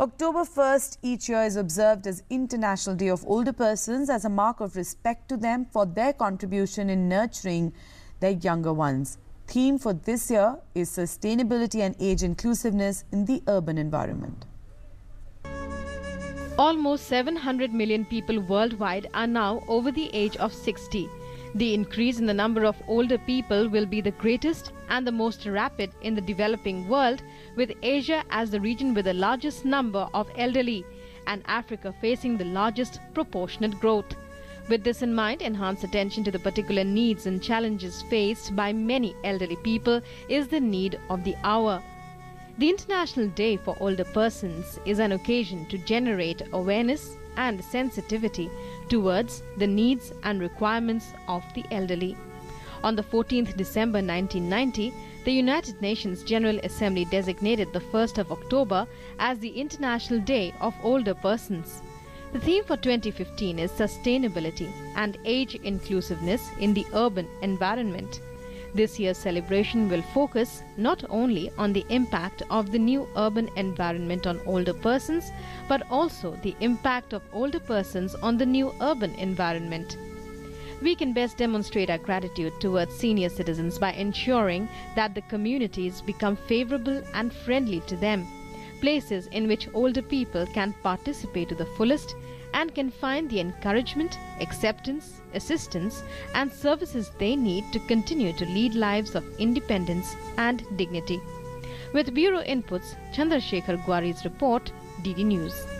October 1st each year is observed as International Day of Older Persons as a mark of respect to them for their contribution in nurturing their younger ones. Theme for this year is sustainability and age inclusiveness in the urban environment. Almost 700 million people worldwide are now over the age of 60. The increase in the number of older people will be the greatest and the most rapid in the developing world, with Asia as the region with the largest number of elderly and Africa facing the largest proportionate growth. With this in mind, enhanced attention to the particular needs and challenges faced by many elderly people is the need of the hour. The International Day for Older Persons is an occasion to generate awareness and sensitivity towards the needs and requirements of the elderly. On the 14th December 1990, the United Nations General Assembly designated the 1st of October as the International Day of Older Persons. The theme for 2015 is sustainability and age inclusiveness in the urban environment. This year's celebration will focus not only on the impact of the new urban environment on older persons, but also the impact of older persons on the new urban environment. We can best demonstrate our gratitude towards senior citizens by ensuring that the communities become favorable and friendly to them, places in which older people can participate to the fullest and can find the encouragement, acceptance, assistance, and services they need to continue to lead lives of independence and dignity. With Bureau Inputs, Chandrasekhar Gwari's report, DD News.